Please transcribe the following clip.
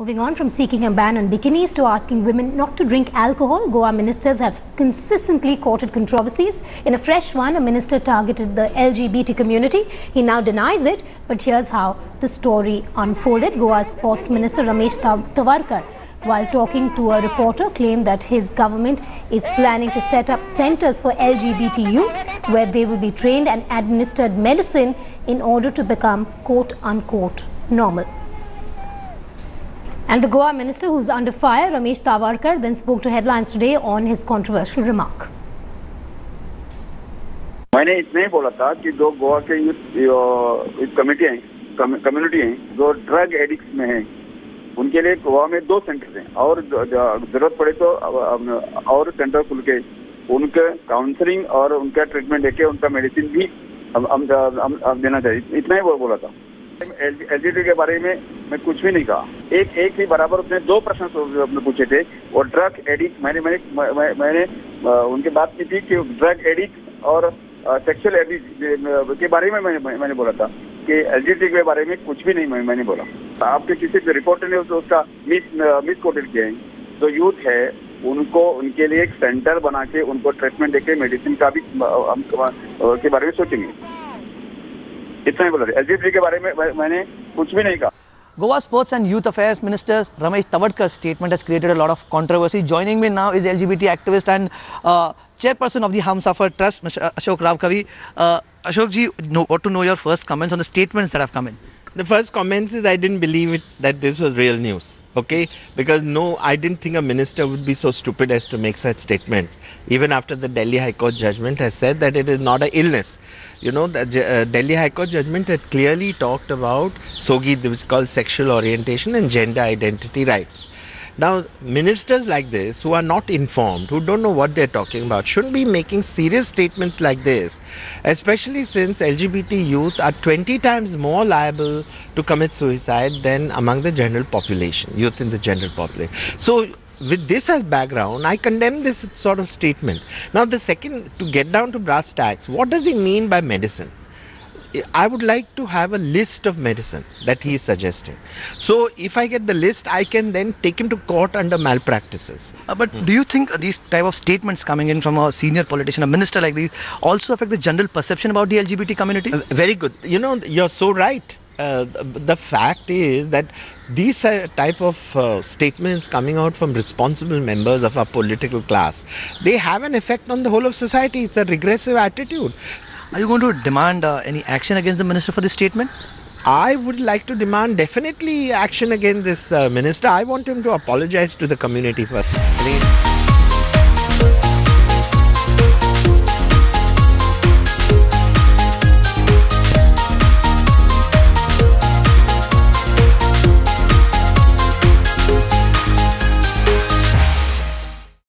Moving on from seeking a ban on bikinis to asking women not to drink alcohol, Goa ministers have consistently courted controversies. In a fresh one, a minister targeted the LGBT community. He now denies it, but here's how the story unfolded. Goa's sports minister Ramesh Tawadkar, while talking to a reporter, claimed that his government is planning to set up centers for LGBT youth where they will be trained and administered medicine in order to become quote-unquote normal. And the Goa minister who's under fire, Ramesh Tawarkar, then spoke to Headlines Today on his controversial remark. मैंने इतना ही बोला था कि जो गोवा के committee हैं community हैं जो ड्रग एडिक्ट में हैं उनके लिए गोवा में दो सेंटर हैं। और ज़रूरत पड़े तो और सेंटर खुल के उनके काउंसलिंग और उनका ट्रीटमेंट देके उनका मेडिसिन भी हम हम देना चाहिए। इतना ही बोला था। एलजीटी के बारे में मैं कुछ भी नहीं कहा। एक एक ही बराबर उसने दो प्रश्न अपने पूछे थे और ड्रग एडिक्ट मैंने मैंने मैंने उनके बात की थी कि ड्रग एडिक्ट और सेक्सुअल एडिक्ट के बारे में मैंने मैंने बोला था कि एलजीटी के बारे में कुछ भी नहीं मैंने बोला। आपके किसी रिपोर्टर ने उसका मिस मिस कोटेड किया है। जो यूथ है, उनको, उनके लिए एक सेंटर बना के उनको ट्रीटमेंट देके मेडिसिन का भी हम के बारे में सोचेंगे। इतना ही बोला एलजीबी के बारे में मैंने कुछ भी नहीं कहा Goa Sports and Youth Affairs Minister Ramesh Tawadkar's statement has created a lot of controversy. Joining me now is LGBT activist and uh, chairperson of the Humsafar Trust, Mr. Ashok Rao Kavi. Uh, Ashok ji, no, want to know your first comments on the statements that have come in. The first comments is I didn't believe it that this was real news. Okay, because no, I didn't think a minister would be so stupid as to make such statements. Even after the Delhi High Court judgment has said that it is not an illness. You know, the uh, Delhi High Court judgment had clearly talked about SOGI, which is called sexual orientation and gender identity rights. Now, ministers like this who are not informed, who don't know what they're talking about, shouldn't be making serious statements like this, especially since LGBT youth are 20 times more liable to commit suicide than among the general population, youth in the general population. So, with this as background, I condemn this sort of statement. Now, the second, to get down to brass tacks, what does he mean by medicine? I would like to have a list of medicine that he is suggesting. So if I get the list, I can then take him to court under malpractices. Uh, but hmm. do you think these type of statements coming in from a senior politician, a minister like these, also affect the general perception about the LGBT community? Uh, very good. You know, you're so right. Uh, the fact is that these type of uh, statements coming out from responsible members of our political class, they have an effect on the whole of society. It's a regressive attitude. Are you going to demand uh, any action against the minister for this statement? I would like to demand definitely action against this uh, minister. I want him to apologize to the community first.